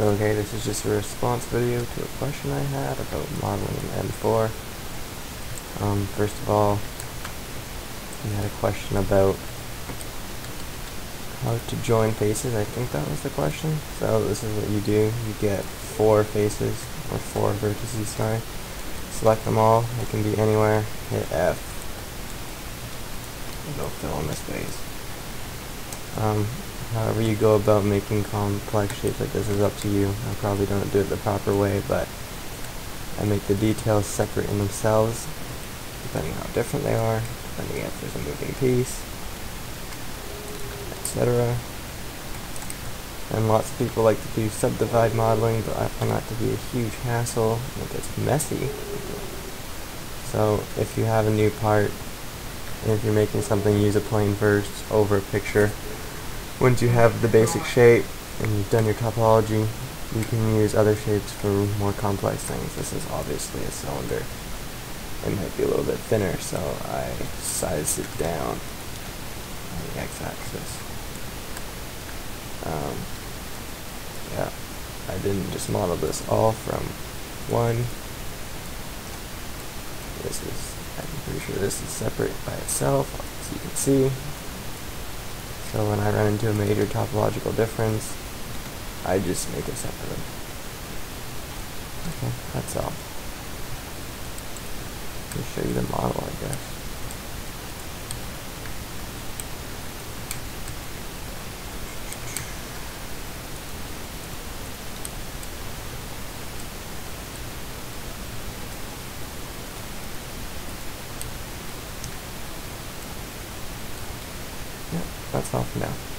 Okay, this is just a response video to a question I had about modeling in M4. Um, first of all, we had a question about how to join faces, I think that was the question. So this is what you do, you get four faces, or four vertices, sorry. Select them all, they can be anywhere, hit F. And go fill in the space. Um, however you go about making complex shapes like this is up to you. I probably don't do it the proper way, but I make the details separate in themselves, depending how different they are, depending if there's a moving piece, etc. And lots of people like to do subdivide modeling, but I find that to be a huge hassle, and it gets messy. So if you have a new part, and if you're making something, use a plane first over a picture once you have the basic shape and you've done your topology, you can use other shapes for more complex things. This is obviously a cylinder. It might be a little bit thinner, so I sized it down on the x-axis. Um, yeah, I didn't just model this all from one. This is, I'm pretty sure this is separate by itself, as you can see. So when I run into a major topological difference, I just make it separate. Okay, that's all. Let me show you the model, I guess. Yep, that's all for now.